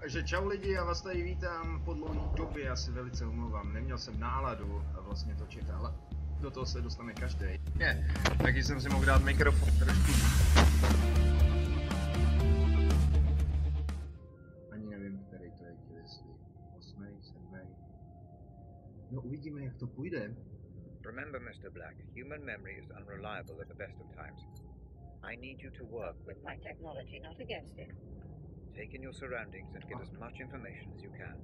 Takže čau lidi, já vás tady vítám po dlouhé době, já si velice omlouvám, neměl jsem náladu a vlastně točit, ale do toho se dostane každý. Ne, taky jsem si mohl dát mikrofon trošku. Ani nevím, který to je, jestli 8, 7. No uvidíme, jak to půjde. Remember, Mr. Black, human memory is unreliable at the best of times. I need you to work with my technology, not against it. Take in your surroundings and get as much information as you can.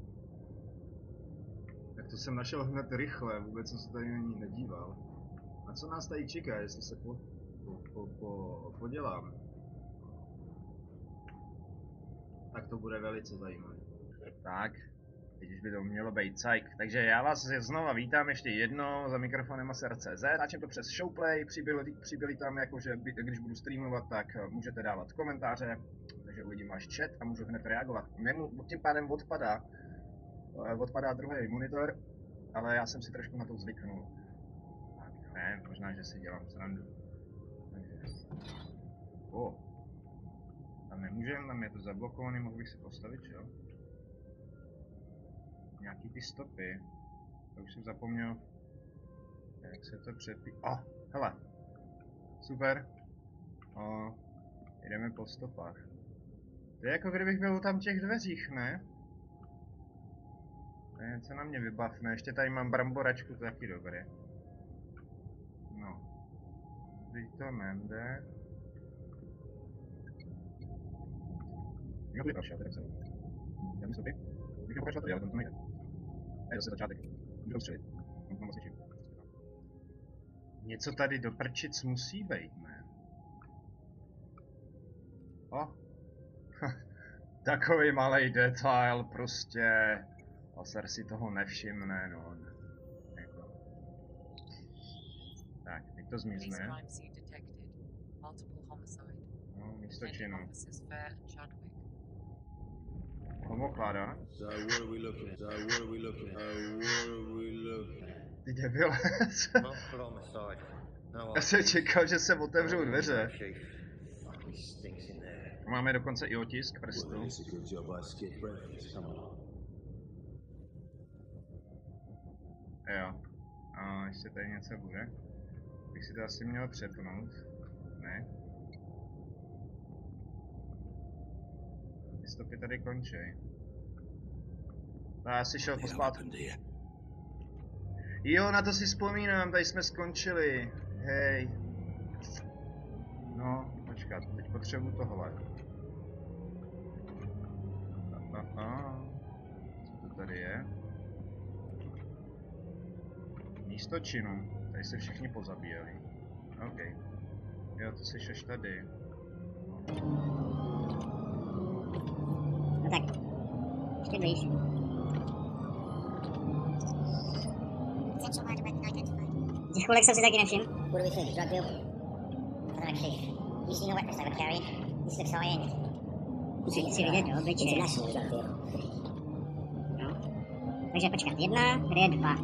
Tak to jsem našel hned rychle, vůbec jsem se tady na ní nedíval. A co nás tady čeká, jestli se po, po, po, po, podělám? Tak to bude velice zajímavé. Tak, teď už by to mělo být cajk. Takže já vás znova vítám ještě jednou za mikrofonem SRCZ. Načím to přes Showplay, přibyli, přibyli tam jakože když budu streamovat, tak eh, můžete dávat komentáře, takže uvidím váš chat a můžu hned reagovat. Nemu, tím pádem odpadá, eh, odpadá druhý monitor, ale já jsem si trošku na to zvyknul. Tak ne, možná, že si dělám srandu. O. Tam nemůžem, tam je to zablokovaný, mohl bych se postavit, jo? Nějaký ty stopy. To už jsem zapomněl. Jak se to přepí... O, oh, hele. Super. O, jdeme po stopách. To je jako kdybych byl tam v těch dveřích, ne? To je něco na mě vybavne. Ještě tady mám bramboračku, to je taky dobré. No. Teď to nejde. Jo, to je další, já myslím, ty. Můžeme pokračovat tady, ale tam to nejde. Ne, zase začátek. Můžu střelit. Mám tam vlastně čím. Něco tady do prčic musí být, ne? O. Takový malý detail, prostě. Laser si toho nevšimne, no. Jako. Tak, teď to zmizne. No, místo činu. Homoklada. Ty debil. Multiple homicide. No Já jsem čekal, že se otevřou dveře. Chief. Fucking stinks in there. Máme dokonce i otisk prstu. A. Jo. A ještě tady něco bude. Bych si to asi měl přepnout. Ne. Ty stopy tady končí. No, já si šel pospát. Jo, na to si vzpomínám, tady jsme skončili. Hej. No, počkat, teď potřebuju tohle. A, a, a. Co to tady je? Místo činu. Tady se všichni pozabíjeli. OK. Jo, ty jsi až tady. No tak, ještě blíž. Těch chvilek jsem si taky nevšiml. What do we think? Drug deal? I don't know, Chief. You seen Musí si vidět do obličeje. No. Takže počkat, jedna, kde je dva.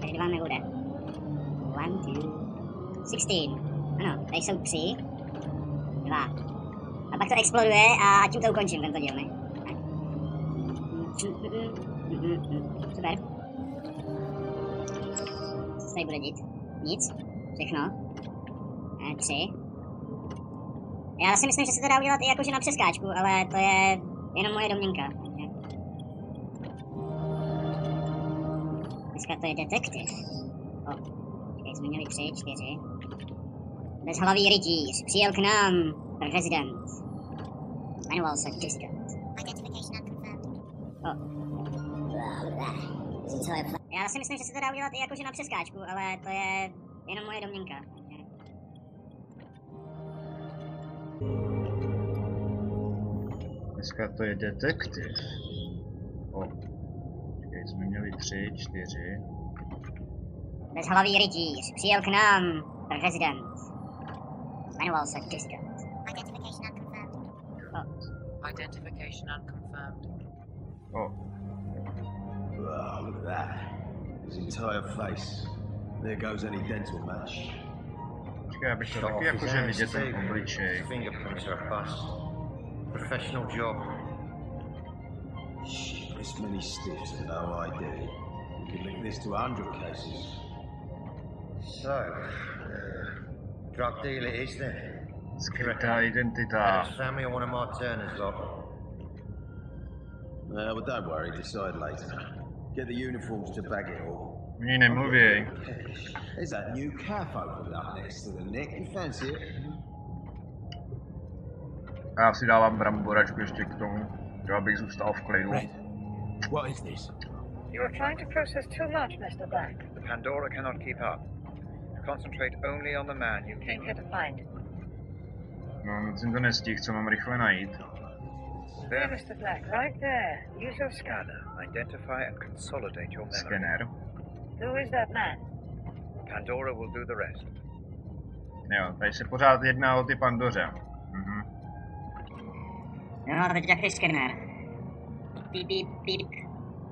Tady dva nebude. One, two, sixteen. Ano, tady jsou tři, dva. A pak to exploduje a tím to ukončím, tento díl, ne? Super. Co se tady bude dít? Nic. Všechno. E, tři. Já si myslím, že se to dá udělat i jakože na přeskáčku, ale to je jenom moje domněnka. Dneska to je detektiv. O, počkej, jsme měli tři, čtyři. Bezhlavý rytíř, přijel k nám, prezident. Jmenoval se place. já si myslím, že se to dá udělat i jakože na přeskáčku, ale to je jenom moje domněnka. Dneska to je detektiv. O. Počkej, jsme měli tři, čtyři. Bezhlavý rytíř, přijel k nám, prezident. Jmenoval se Dissident. Identification unconfirmed. O, Identification unconfirmed. O. Wow, look at that. His entire face. There goes any dental match. Počkej, abych to taky jakože vidět ten obličej. Fingerprints are a bust. Professional job. This many stiffs and no ID. We could link this to a hundred cases. So, uh, drug dealer is then. Skrytá identita. And it's family or one of my Turner's lot. Uh, well, don't worry, decide later. Get the uniforms to bag it all. Oni nemluví. There's that new cafe opened up next to the Nick. You fancy it? A já si dávám bramboračku ještě k tomu, jo, abych zůstal v klidu. What is this? You are trying to process too much, Mr. Black. The Pandora cannot keep up. Concentrate only on the man you Came here to find. No, moc jsem to nestihl, co mám rychle najít. There, Mr. Black, right there. Use your scanner. scanner. Identify and consolidate your memory. Skener. Who is that man? Pandora will do the rest. Jo, tady se pořád jedná o ty Pandoře. Mhm. A teď jaký skener? Píp, píp, píp.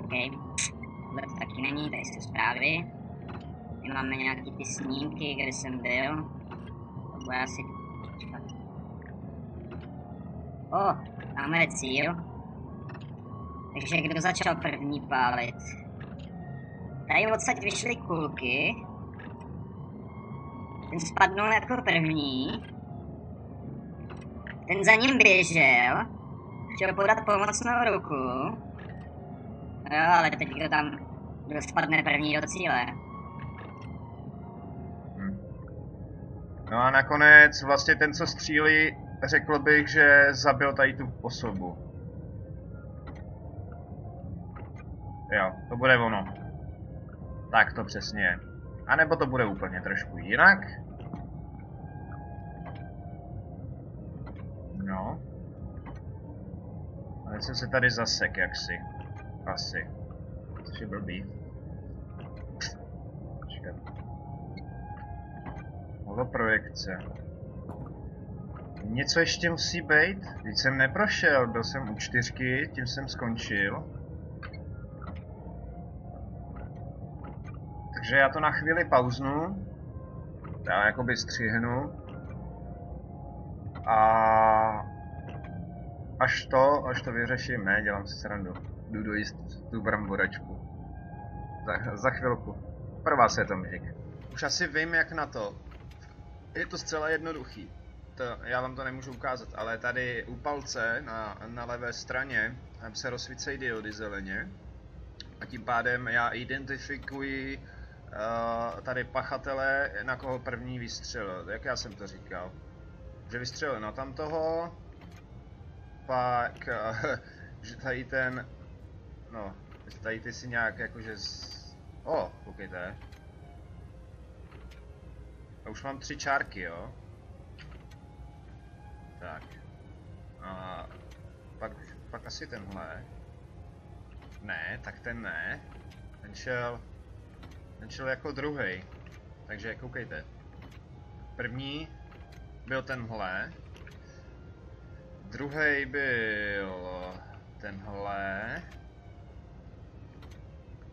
OK. Tohle to taky není, tady jsou zprávy. My máme nějaký ty snímky, kde jsem byl. To bude asi... O, máme cíl. Takže kdo začal první pálit? Tady odsaď vyšly kulky. Ten spadnul jako první. Ten za ním běžel. Chtěl podat pomocnou ruku. Jo, ale teď kdo tam, kdo spadne první do cíle. Hm. No a nakonec vlastně ten, co střílí, řekl bych, že zabil tady tu osobu. Jo, to bude ono. Tak to přesně. A nebo to bude úplně trošku jinak. No. A teď jsem se tady zasek jaksi. Asi. Což je blbý. Počkat. Holoprojekce. Něco ještě musí být? Teď jsem neprošel, byl jsem u čtyřky, tím jsem skončil. Takže já to na chvíli pauznu. Já jakoby střihnu. A až to, až to vyřeším, ne, dělám si srandu. Jdu dojíst tu bramboračku. Za, za chvilku. Pro vás je to mžik. Už asi vím, jak na to. Je to zcela jednoduchý. To, já vám to nemůžu ukázat, ale tady u palce na, na levé straně se rozsvícejí diody zeleně. A tím pádem já identifikuji uh, tady pachatele, na koho první vystřelil. Jak já jsem to říkal? Že vystřelil na tamtoho, pak, uh, že tady ten, no, tady ty si nějak jakože z... O, oh, koukejte. A už mám tři čárky, jo? Tak. A pak, pak asi tenhle. Ne, tak ten ne. Ten šel, ten šel jako druhý. Takže koukejte. První byl tenhle. Druhý byl tenhle.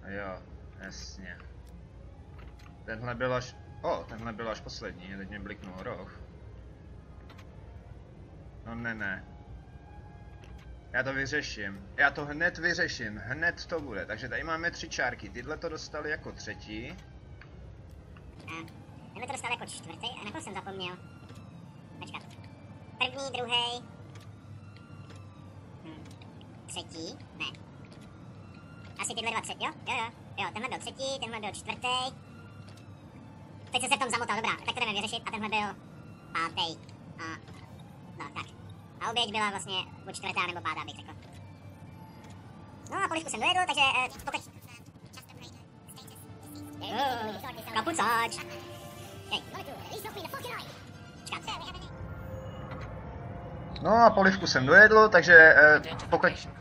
Jo, jasně. Tenhle byl až... O, tenhle byl až poslední, teď mě bliknul roh. No ne, ne. Já to vyřeším. Já to hned vyřeším. Hned to bude. Takže tady máme tři čárky. Tyhle to dostali jako třetí. A tenhle to dostal jako čtvrtý, a na jsem zapomněl? Počkat. První, druhý. Třetí? Ne. Asi tyhle dva třetí, jo? Jo, jo. Jo, tenhle byl třetí, tenhle byl čtvrtý. Teď jsem se v tom zamotal, dobrá, tak to jdeme vyřešit a tenhle byl pátý. A, no, tak. A oběť byla vlastně buď čtvrtá nebo pátá, bych řekl. No a polišku jsem dojedl, takže eh, pokud... Oh, kapucáč! Hej, Čekat. No a polivku jsem dojedl, takže eh, pokud...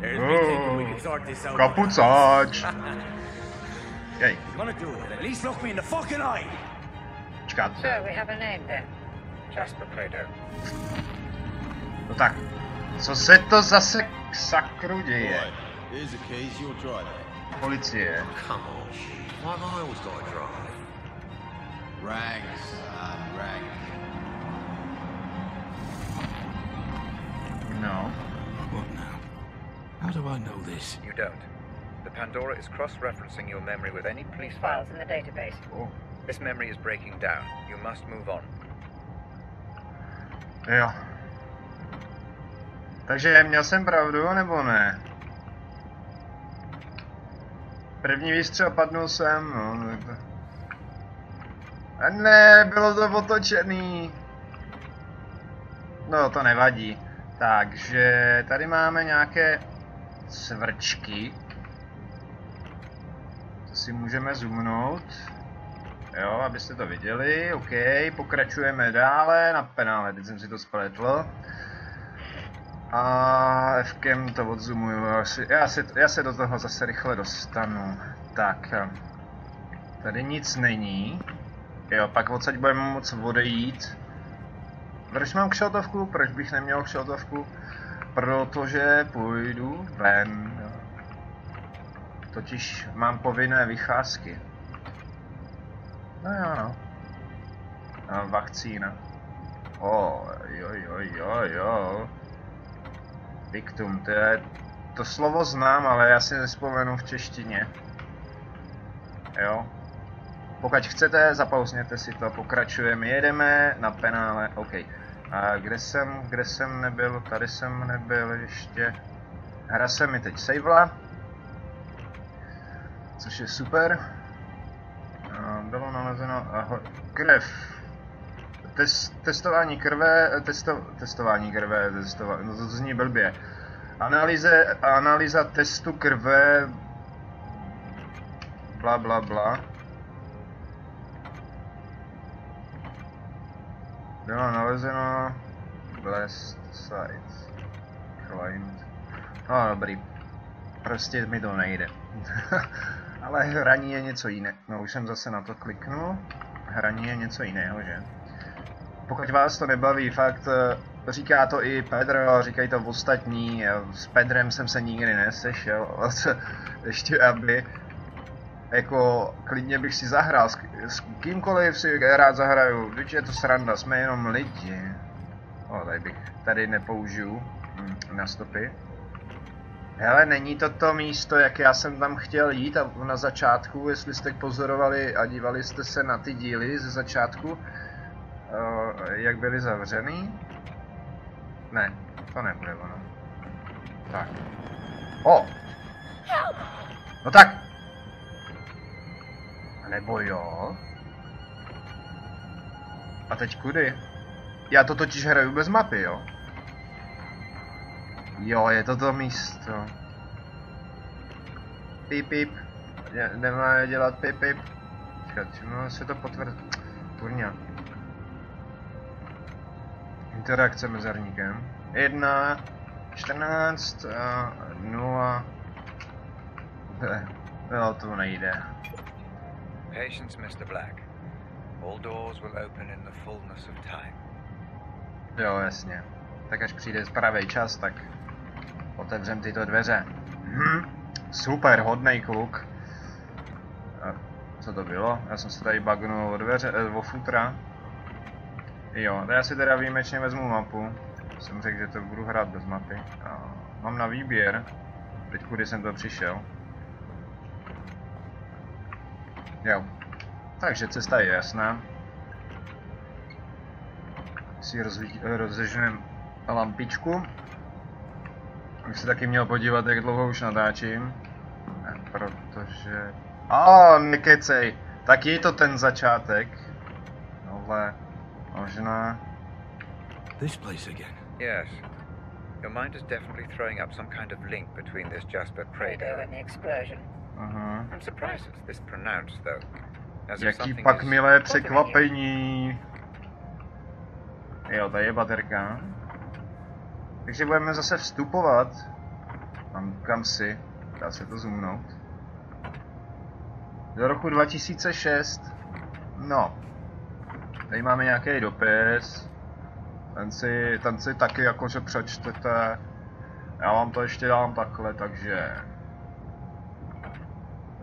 There's oh. me thinking we could sort this out. Kapucáč! Jej, If you're gonna do it, at least look me in the fucking eye. čekat. Sir, we have a name then. Jasper Prado. No tak, co se to zase k sakru děje? Right, here's the keys, you'll drive it. Policie. Come on, why have I always got to drive? Rank, son, rank. How do I know this? You don't. The Pandora is cross-referencing your memory with any police files. in the database. Oh, This memory is breaking down. You must move on. jo. Takže měl jsem pravdu, nebo ne? První výstřel padnul jsem, no. to- A ne, bylo to otočený. No, to nevadí. Takže tady máme nějaké svrčky. To si můžeme zoomnout. Jo, abyste to viděli. OK, pokračujeme dále na penále, teď jsem si to spletl. A Fkem to si, já, si, já se do toho zase rychle dostanu. Tak, tady nic není. Jo, pak odsaď budeme moc odejít. Proč mám kšeltovku? Proč bych neměl kšeltovku? Protože půjdu ven. Totiž mám povinné vycházky. No jo, no. A vakcína. O, jo, jo, jo, jo. Diktum, to je... To slovo znám, ale já si nespomenu v češtině. Jo. Pokud chcete, zapauzněte si to, pokračujeme, jedeme na penále, OK. A kde jsem, kde jsem nebyl, tady jsem nebyl ještě. Hra se mi teď savela. Což je super. Bylo nalezeno aho, krev. Test, testování krve, testo, testování krve, testování, no to zní blbě. Analýze, analýza testu krve, bla bla bla. Bylo nalezeno blast sites. Client. No dobrý. Prostě mi to nejde. Ale hraní je něco jiné. No už jsem zase na to kliknul. Hraní je něco jiného, že? Pokud vás to nebaví, fakt eh, říká to i Pedro, říkají to ostatní. eh, S Pedrem jsem se nikdy nesešel. Ještě aby jako klidně bych si zahrál, s, s kýmkoliv si rád zahraju, když je to sranda, jsme jenom lidi. O, tady bych, tady nepoužiju hm, na stopy. Hele, není to to místo, jak já jsem tam chtěl jít a na začátku, jestli jste pozorovali a dívali jste se na ty díly ze začátku, jak byly zavřený? Ne, to nebude ono. Tak. O! No tak! Nebo jo? A teď kudy? Já to totiž hraju bez mapy, jo? Jo, je to to místo. Pip pip. Ne- Nemá dělat pip pip. No se to potvrdí. Kurňa. Interakce mezerníkem. 1, 14, a 0. Ne, No, to nejde. Patience, Mr. Black. All doors will open in the fullness of time. Jo, jasně. Tak až přijde pravý čas, tak otevřem tyto dveře. Hm, super, hodnej kluk. A co to bylo? Já jsem se tady bagnul o dveře, eh, o futra. Jo, tak já si teda výjimečně vezmu mapu. Jsem řekl, že to budu hrát bez mapy. A mám na výběr. Teď kudy jsem to přišel. Jo. Takže cesta je jasná. Si rozežneme lampičku. Bych se taky měl podívat, jak dlouho už natáčím. Ne, Protože... A nekecej. Tak je to ten začátek. Ale možná... This place again. Yes. Your mind is definitely throwing up some kind of link between this Jasper Prado. and the explosion. Aha. I'm surprised it's this pronounced, though. As if Jaký pak milé překvapení. Jo, tady je baterka. Takže budeme zase vstupovat. Tam kam si. Dá se to zoomnout. Do roku 2006. No. Tady máme nějaký dopis. Ten si, ten si taky jakože přečtete. Já vám to ještě dám takhle, takže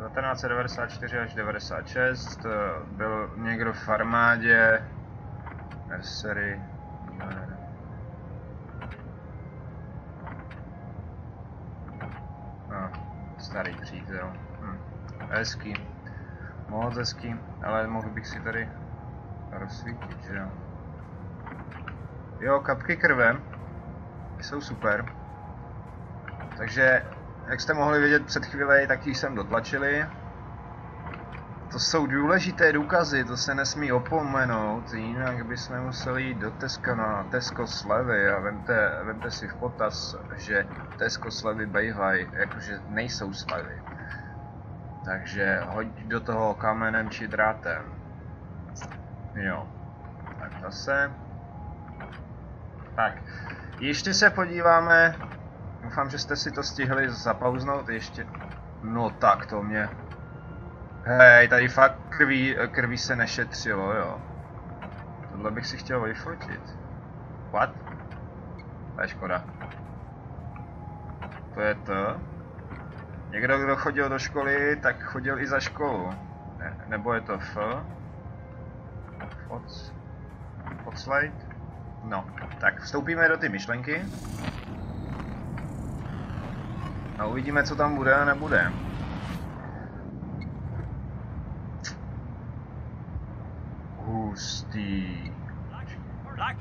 1994 až 96 eh, byl někdo v armádě Mercery ne. starý přítel. Hm. Hezký. Moc hezký, ale mohl bych si tady rozsvítit, že jo. Jo, kapky krve. Jsou super. Takže, jak jste mohli vidět před chvíli, tak ji jsem dotlačili. To jsou důležité důkazy, to se nesmí opomenout, jinak bychom museli jít do Tesco na Tesco slevy a vemte, vemte si v potaz, že Tesco slevy bejhají, jakože nejsou slevy. Takže hoď do toho kamenem či drátem. Jo. Tak zase. Tak. Ještě se podíváme. Doufám, že jste si to stihli zapauznout ještě. No tak to mě. Hej, tady fakt krví, krví se nešetřilo, jo. Tohle bych si chtěl vyfotit. What? To je škoda. To je to. Někdo, kdo chodil do školy, tak chodil i za školu. Ne, nebo je to F? Foc? Foclate? No, tak vstoupíme do ty myšlenky. A uvidíme, co tam bude a nebude. Hustý. Black!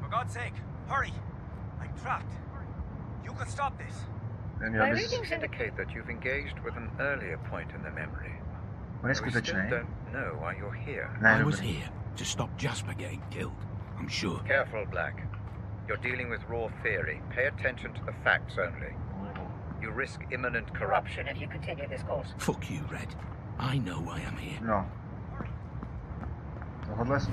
For God's sake, hurry! I'm trapped. You can stop this. My readings indicate that you've engaged with an earlier point in the memory. On je We still don't know why you're here. I was here to stop Jasper getting killed. I'm sure. Careful, Black. You're dealing with raw theory. Pay attention to the facts only. You risk imminent corruption. If you continue this course. Fuck you, Red. I know why I'm here. No. Tohodle... s-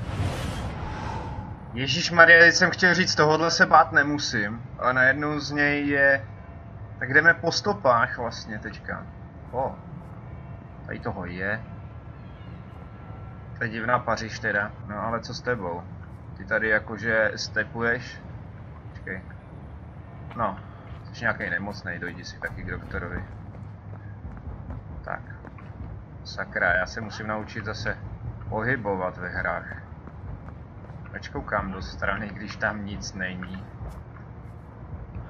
Ježíš Maria, teď jsem chtěl říct, tohodle se bát nemusím, ale najednou z něj je... Tak jdeme po stopách vlastně teďka. O. Tady toho je. To je divná Paříž teda. No ale co s tebou? Ty tady jakože stepuješ? Počkej. No. Jsi nějaký nemocnej, dojdi si taky k doktorovi. Tak. Sakra, já se musím naučit zase pohybovat ve hrách. Ač koukám do strany, když tam nic není.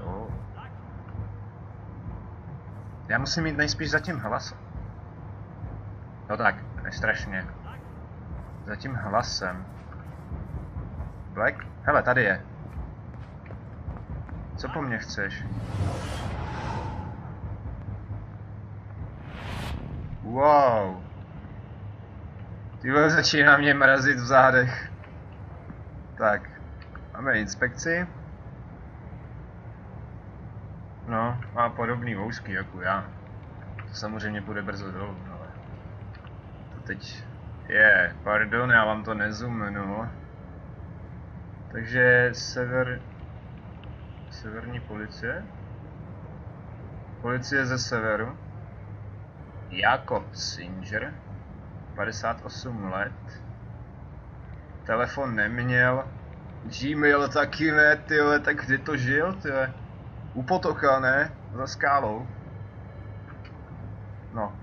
Oh. Já musím jít nejspíš za tím hlasem. No tak, nestrašně. Za tím hlasem. Black? Hele, tady je. Co po mně chceš? Wow. Ty vole, začíná mě mrazit v zádech. Tak, máme inspekci. No, má podobný vousky jako já. To samozřejmě půjde brzo dolů, ale... To teď... Je, pardon, já vám to nezumnu. Takže sever... Severní policie? Policie ze severu. Jakob Singer. 58 let. Telefon neměl. Gmail taky ne, tyhle, tak kde to žil, tyhle? U potoka, ne? Za skálou. No.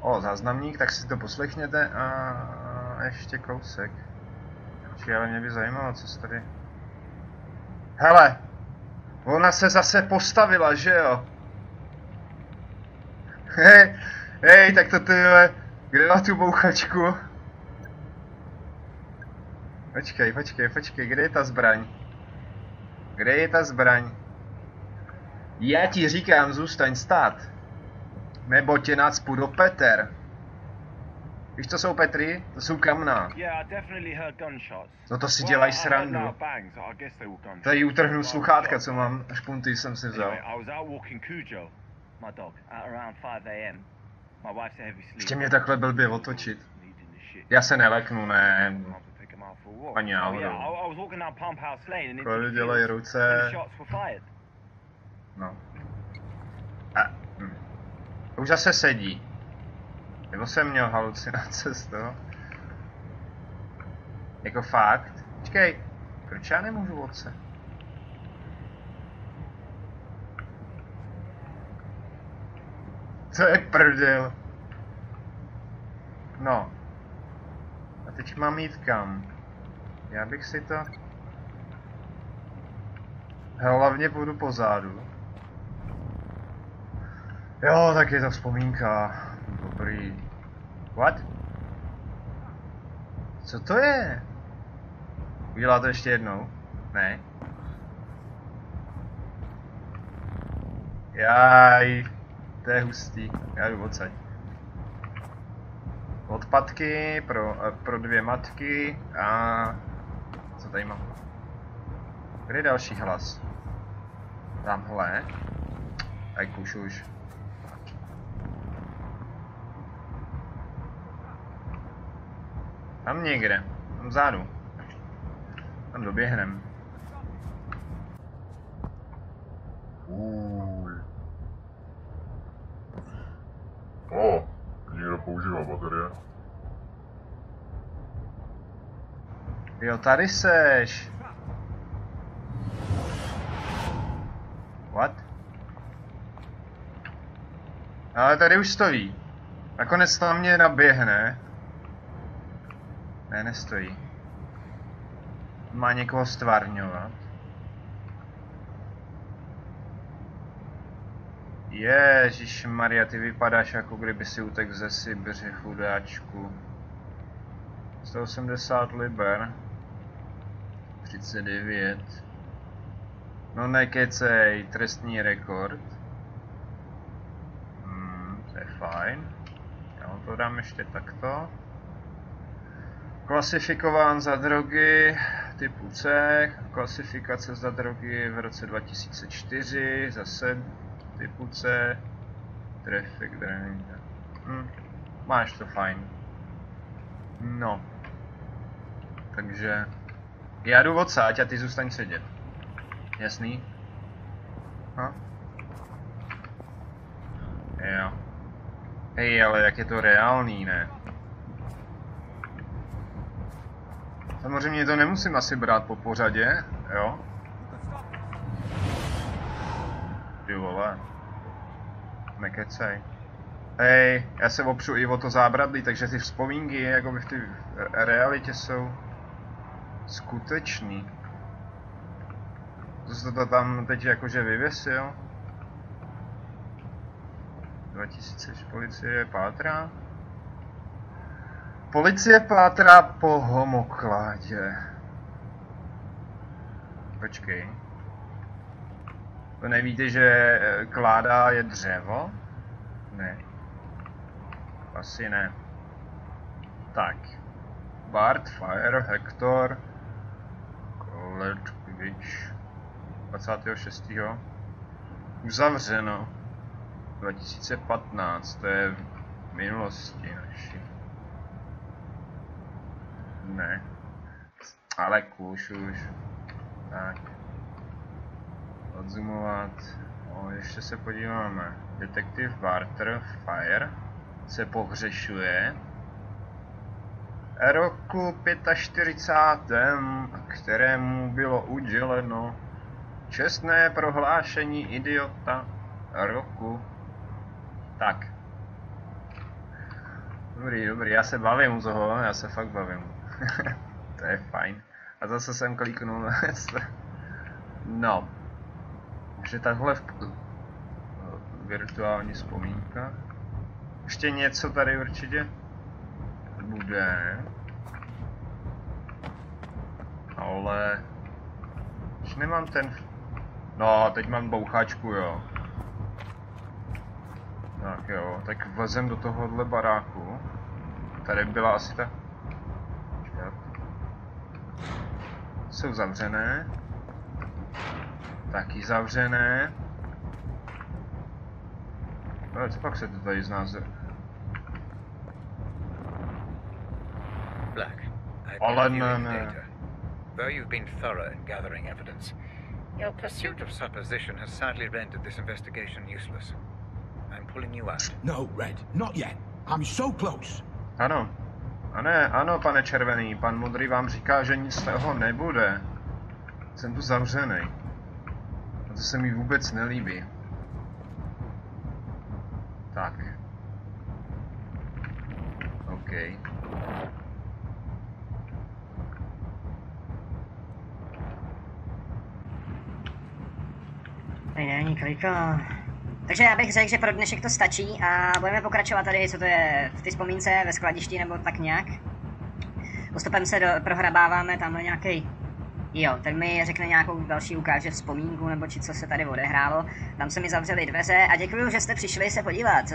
O, záznamník, tak si to poslechněte a ještě kousek. Či ale mě by zajímalo, co se tady... Hele! Ona se zase postavila, že jo? Hej, hej, tak to tyhle, kde má tu bouchačku? Počkej, počkej, počkej, kde je ta zbraň? Kde je ta zbraň? Já ti říkám, zůstaň stát. Nebo tě nacpu do Peter. Víš, co jsou Petry? To jsou kamna. No to si dělají srandu. gunshots. Tady utrhnu sluchátka, co mám, špunty jsem si vzal. Anyway, I was out walking Cujo, my dog, at around 5 a.m. My wife's a heavy sleeper. Ještě mě takhle blbě otočit. Já se neleknu, ne. Ani náhodou. Kolik the dělají ruce. No. A, hm. Už zase sedí. Nebo jsem měl halucinace z toho? Jako fakt? Počkej, proč já nemůžu otce? To je prdel. No. A teď mám jít kam? Já bych si to... Hlavně půjdu pozadu. Jo, tak je to vzpomínka. Dobrý. What? Co to je? Udělá to ještě jednou? Ne. Jaj, to je hustý. Já jdu odsaď. Odpadky pro, eh, pro dvě matky a... Co tady mám? Kde je další hlas? Tamhle. Aj kuš už. Tam někde. Tam vzadu. Tam doběhnem. O, někdo používá baterie. Jo, tady seš. What? Ale tady už stojí. Nakonec tam mě naběhne. Ne, nestojí. Má někoho stvárňovat. Ježíš Maria, ty vypadáš jako kdyby si utek ze Sibiře, chudáčku. 180 liber. 39. No nekecej, trestní rekord. Hmm, to je fajn. Já to dám ještě takto. Klasifikován za drogy typu C, klasifikace za drogy v roce 2004, zase typu C, traffic drain. Hm, máš to fajn. No. Takže já jdu odsáď a ty zůstaň sedět. Jasný? Ha? Jo. Hej, ale jak je to reálný, ne? Samozřejmě to nemusím asi brát po pořadě, jo? Ty vole. Nekecej. Hej, já se opřu i o to zábradlí, takže ty vzpomínky, jako by v té realitě jsou skutečný. To jsi to tam teď jakože vyvěsil? 2000 policie pátrá? Policie pátrá po homokládě. Počkej. To nevíte, že eh, kláda je dřevo? Ne. Asi ne. Tak. Bart, Fire, Hector, Koletvič, 26. Uzavřeno. 2015, to je v minulosti naší. Ne. Ale kůž už. Tak. Odzumovat. O, ještě se podíváme. Detektiv Barter Fire se pohřešuje. Roku 45. kterému bylo uděleno čestné prohlášení idiota roku. Tak. Dobrý, dobrý, já se bavím u toho, já se fakt bavím. to je fajn. A zase jsem kliknul na No. Takže takhle v... virtuální vzpomínka. Ještě něco tady určitě bude. Ale... Už nemám ten... No, teď mám bouchačku, jo. Tak jo, tak vlezem do tohohle baráku. Tady byla asi ta... Jsou zavřené. Taky zavřené. Ale co pak se to tady z nás... Black, I've Ale been ne, ne. Though you've been thorough in gathering evidence, your pursuit of supposition has sadly rendered this investigation useless. I'm pulling you out. No, Red, not yet. I'm so close. Ano. A ne, ano, pane červený, pan modrý vám říká, že nic z toho nebude. Jsem tu zavřený. A to se mi vůbec nelíbí. Tak. OK. Tady není kliko. Takže já bych řekl, že pro dnešek to stačí a budeme pokračovat tady, co to je, v ty vzpomínce ve skladišti nebo tak nějak. Postupem se do, prohrabáváme tamhle nějaký. Jo, ten mi řekne nějakou další, ukáže vzpomínku nebo či co se tady odehrálo. Tam se mi zavřely dveře a děkuji, že jste přišli se podívat.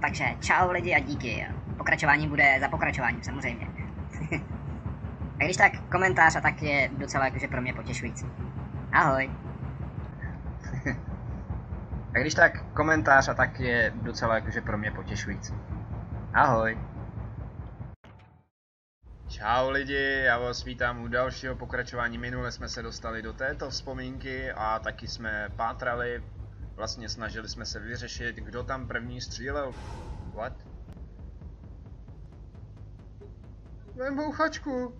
Takže čau lidi a díky. Pokračování bude za pokračováním samozřejmě. a když tak komentář a tak je docela jakože pro mě potěšující. Ahoj. A když tak komentář a tak je docela jakože pro mě potěšující. Ahoj. Čau lidi, já vás vítám u dalšího pokračování. Minule jsme se dostali do této vzpomínky a taky jsme pátrali. Vlastně snažili jsme se vyřešit, kdo tam první střílel. What? Vem bouchačku.